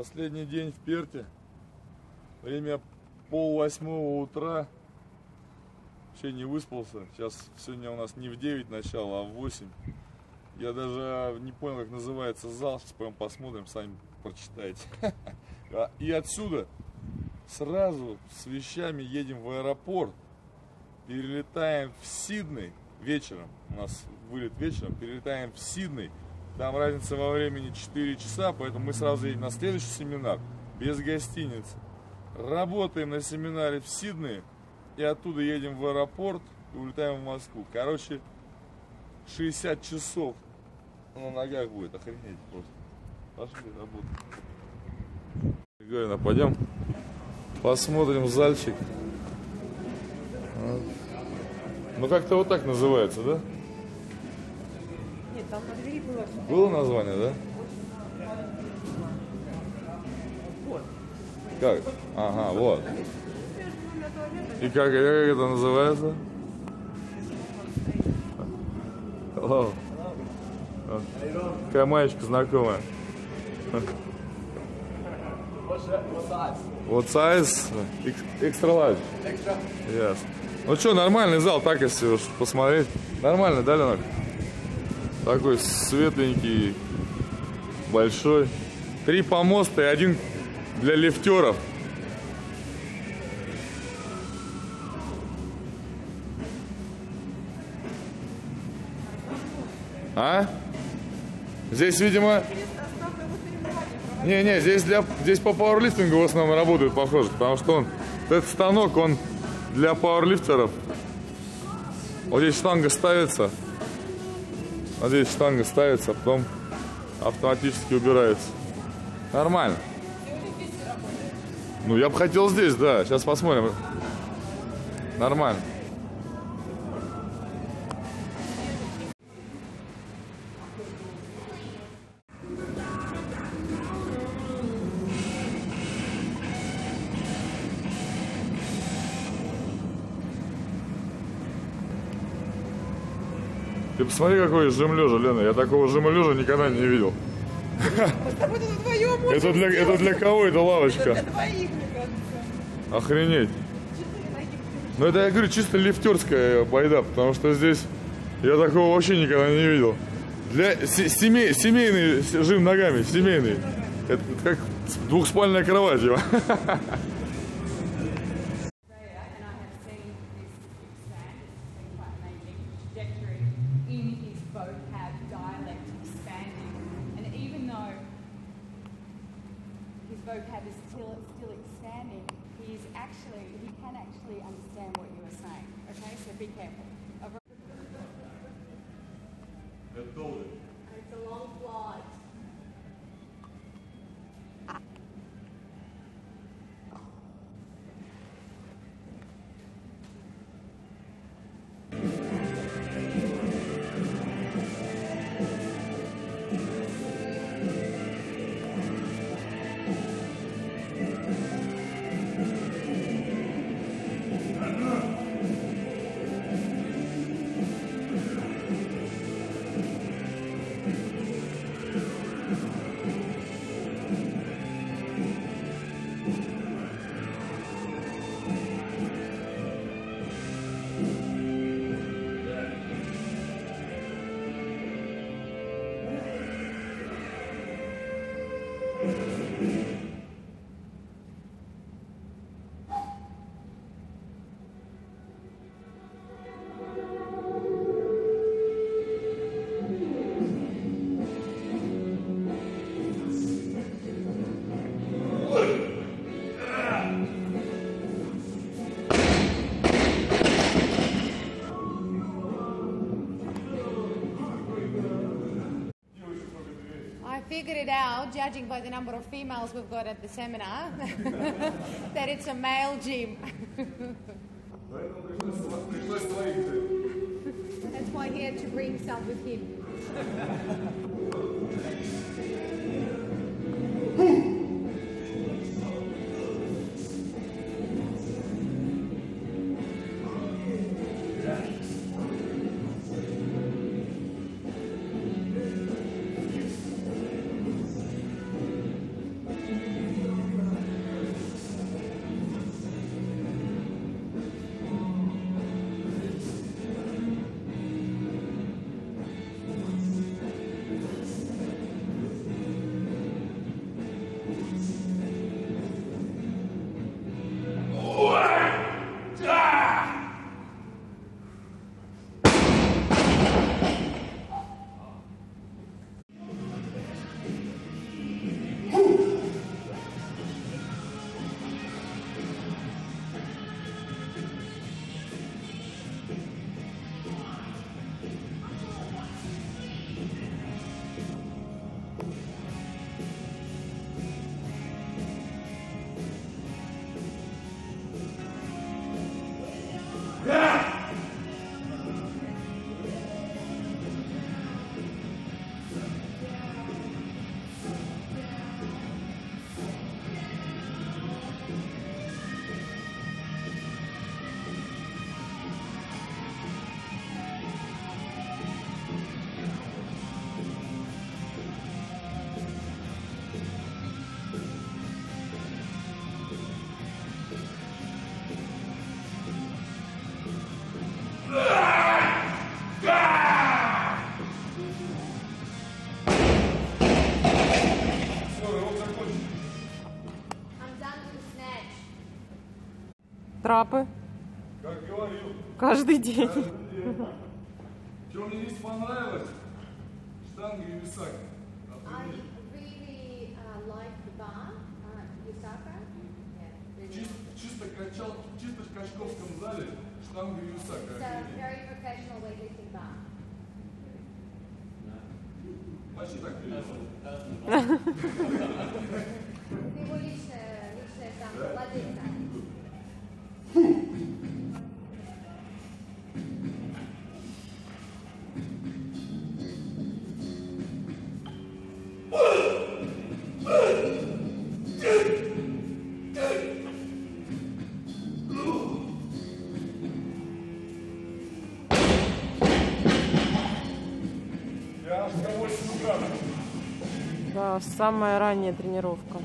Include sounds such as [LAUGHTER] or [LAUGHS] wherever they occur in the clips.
Последний день в Перте. Время пол восьмого утра. Вообще не выспался. Сейчас сегодня у нас не в 9 начало, а в 8. Я даже не понял, как называется зал. Сейчас прям посмотрим, сами прочитайте. [LAUGHS] А, и отсюда сразу с вещами едем в аэропорт. Перелетаем в Сидней вечером. У нас вылет вечером. Перелетаем в Сидней. Там разница во времени 4 часа, поэтому мы сразу едем на следующий семинар без гостиницы. Работаем на семинаре в Сиднее и оттуда едем в аэропорт и улетаем в Москву. Короче, 60 часов на ногах будет, охренеть просто. Пошли работать. Гаина, пойдем посмотрим зальчик. Ну как-то вот так называется, да? Там на двери было. Было название, да? Вот. Как? Ага, вот. И как, как это называется? Hello. О, Какая маечка знакомая. Вот size? Ex- Extra large. Yes. Ну что, нормальный зал, так если уж посмотреть. Нормальный, да, Ленок? Такой светленький, большой. Три помоста и один для лифтеров. А? Здесь, видимо... Не-не, здесь для здесь по пауэрлифтингу в основном работают, похоже, потому что он этот станок, он для пауэрлифтеров. Вот здесь штанга ставится. Вот здесь штанга ставится, а потом автоматически убирается. Нормально. Ну, я бы хотел здесь, да. Сейчас посмотрим. Нормально. Ты посмотри, какой жим лежа, Лена. Я такого жима лежа никогда не видел. Это вдвоем можем Это для, это для кого эта Это лавочка? для двоих, мне кажется. Охренеть. Ну это, я говорю, чисто лифтерская байда, потому что здесь я такого вообще никогда не видел. Для се- семей, семейный жим ногами, семейный. Это как двухспальная кровать его. [LAUGHS] Figured it out, judging by the number of females we've got at the seminar, [LAUGHS] that it's a male gym. That's why he had to bring some with him. Трапы Как говорил. каждый день. Что мне здесь понравилось? Штанга и висак. Really uh, uh. Yeah, really. Чисто, чисто качал, чисто в качковском зале штанга и висак. Почти так. Ты его лично, лично сам. Самая ранняя тренировка.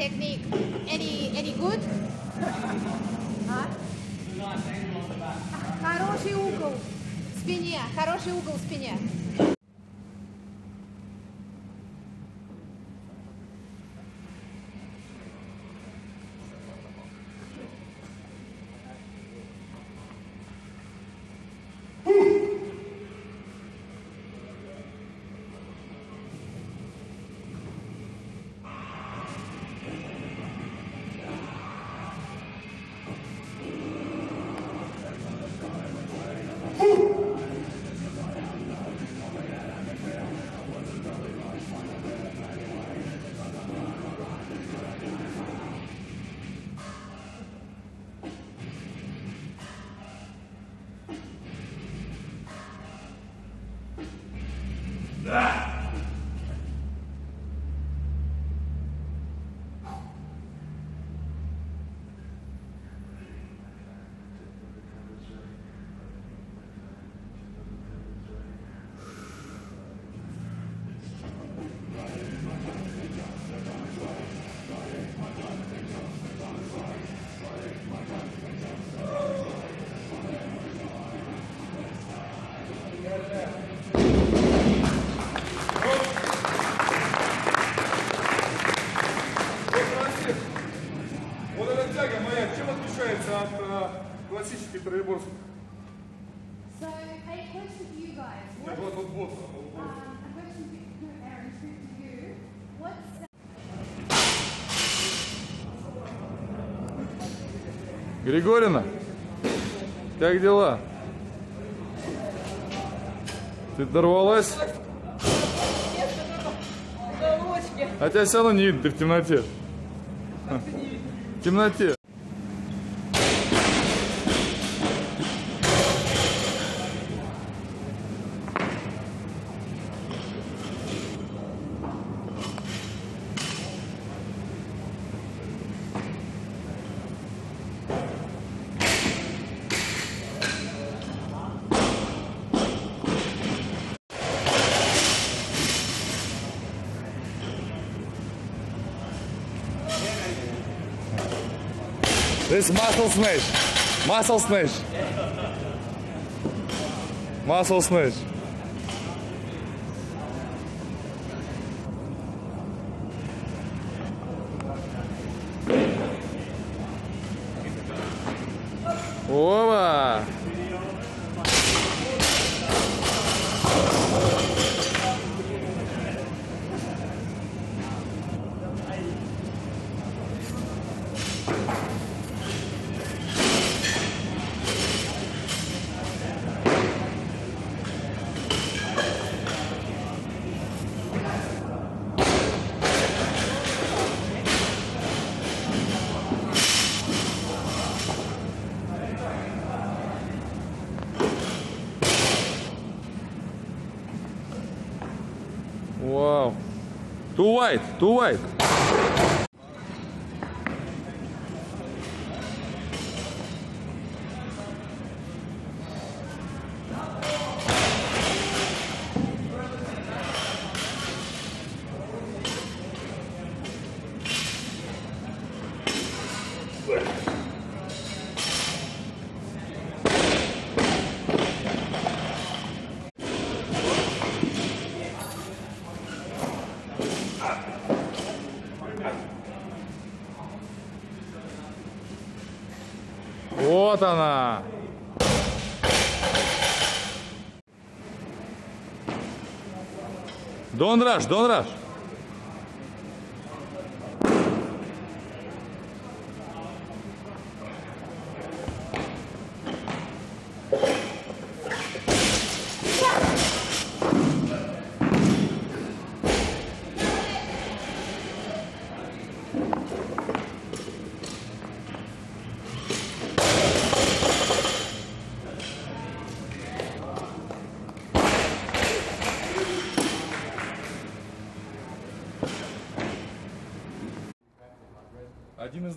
Technique? Any any good? [LAUGHS] А? Хороший угол в спине, хороший угол в спине. Григорина, как дела? Ты дорвалась? Уголочки. А тебя все равно не видно, ты в темноте. В темноте. This muscle smash. Muscle smash. Muscle smash. Opa! Wow. Too wide, too wide. Dondras, Dondras.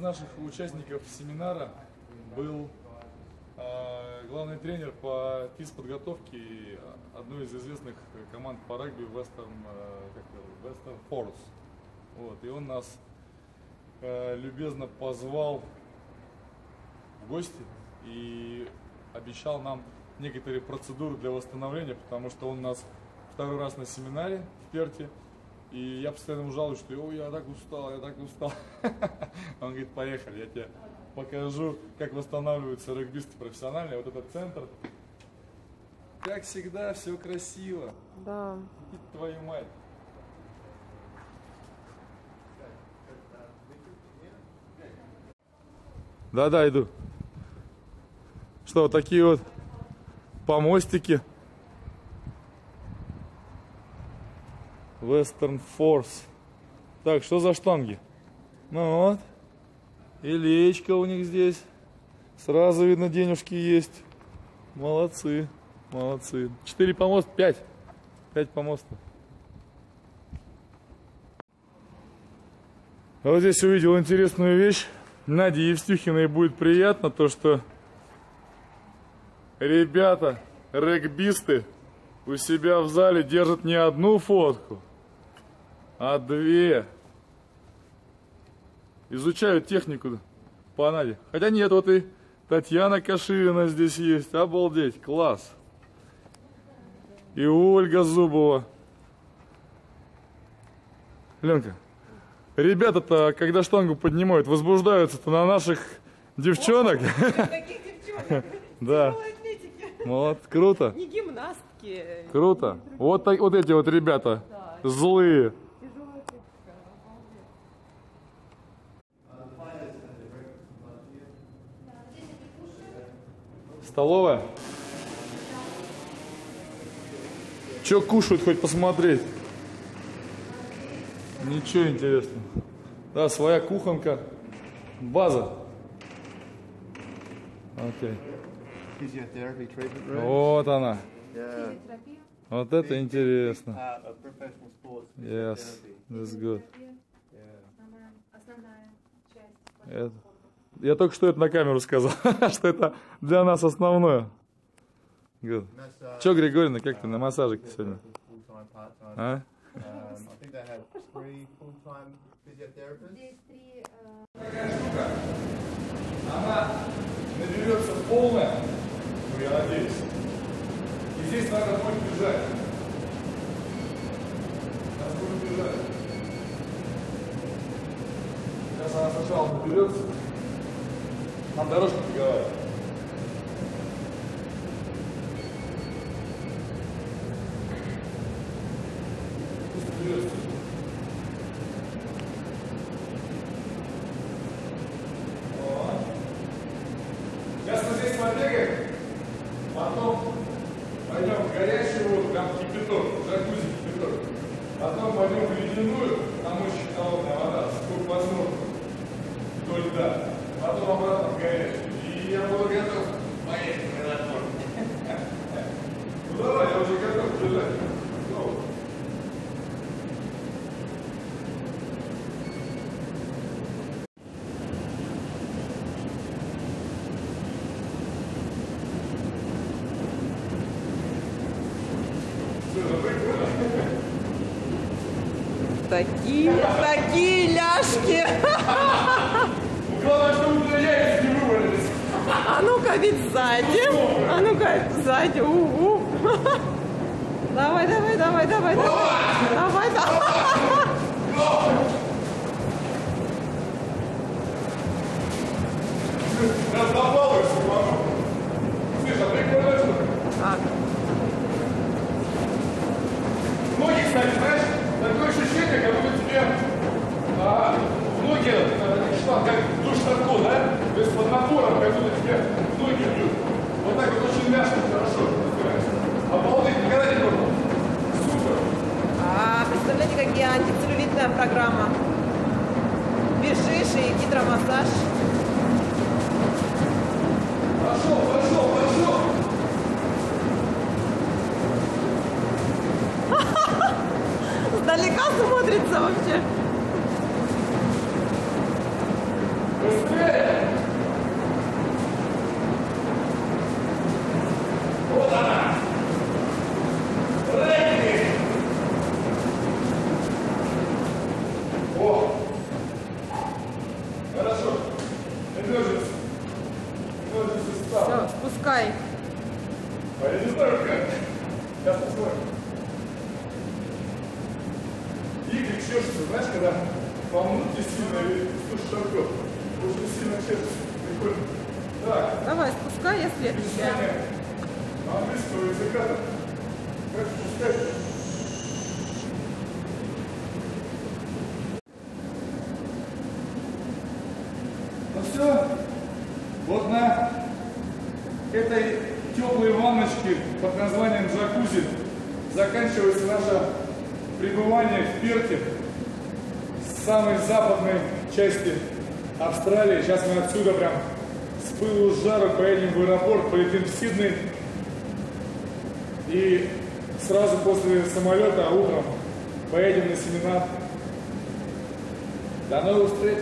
Наших участников семинара был э, главный тренер по физподготовке одной из известных команд по регби Western, э, Western Force. Вот, и он нас э, любезно позвал в гости и обещал нам некоторые процедуры для восстановления, потому что он нас второй раз на семинаре в Перте, и я постоянно ему жалуюсь, что «Ой, я так устал, я так устал. [LAUGHS] Он говорит, поехали, я тебе покажу, как восстанавливаются регбисты профессиональные. Вот этот центр. Как всегда, все красиво. Да. И твою мать. Да-да, иду. Что, вот такие вот помостики. Western Force. Так, что за штанги? Ну вот. И леечка у них здесь. Сразу видно, денежки есть. Молодцы. Молодцы. Четыре помоста, пять. Пять помостов. А вот здесь увидел интересную вещь. Наде Евстюхиной будет приятно то, что ребята, регбисты, у себя в зале держат не одну фотку, а две. Изучают технику по Наде. Хотя нет, вот и Татьяна Каширина здесь есть. Обалдеть, класс. И Ольга Зубова. Ленка, ребята-то, когда штангу поднимают, возбуждаются-то на наших девчонок. Таких [LAUGHS] девчонок. [LAUGHS] Да. Вот, круто. Не гимнастки. Круто. Вот, вот эти вот ребята злые. Столовая. Че кушают, хоть посмотреть? Ничего интересного. Да, своя кухонка. База. Окей. Вот она. Yeah. Вот это интересно. Sports. Yes, that's good. Yeah. Основная часть. Это- Я только что это на камеру сказал, [LAUGHS] что это для нас основное. Good. Че, Григорьевна, как ты на массажике сегодня? А? Она наберется полная, я надеюсь. И здесь надо будет бежать. Надо будет бежать. Сейчас она сначала наберется. Нам дорожка мы здесь побегаем, потом пойдем в горячую там кипяток, джакузи кипяток. Потом пойдем в ледяную, там очень холодная вода, сколько возможно, до льда. В горячую. И я буду готов поехать на море. Ну давай, я уже готов бежать. Такие, такие ляжки. А ведь сзади. А ну-ка, сзади. У-у. Давай, давай, давай, давай, давай. Давай, давай. А. А, Ноги, кстати, знаешь, такое ощущение, как будто тебе а, ноги, что, как душ да? То есть под напором, как будто тебе. Вот так вот очень мягко, хорошо разбираешься. Обалдеть, никогда не пробовал. Супер. а, представляете, какие антицеллюлитная программа. Бежишь и гидромассаж. Пошел, пошел, пошел. Сдалека смотрится вообще. Быстрее. Вот она. Регби. О. Хорошо. Emergency. Emergency stop. Все, спускай. А я не знаю как. Сейчас посмотрим. Игорь чешется, знаешь, когда внутрь сильно слушай такое. Очень сильно чешется. Прикольно. Так, Давай, спускай, я следующая. английского языка. Как спускать? Ну все. Вот на этой теплой ванночке под названием джакузи заканчивается наше пребывание в Перте, самой западной части Австралии. Сейчас мы отсюда прям с пылу с жару поедем в аэропорт, полетим в Сидней. И сразу после самолета утром поедем на семинар. До новых встреч!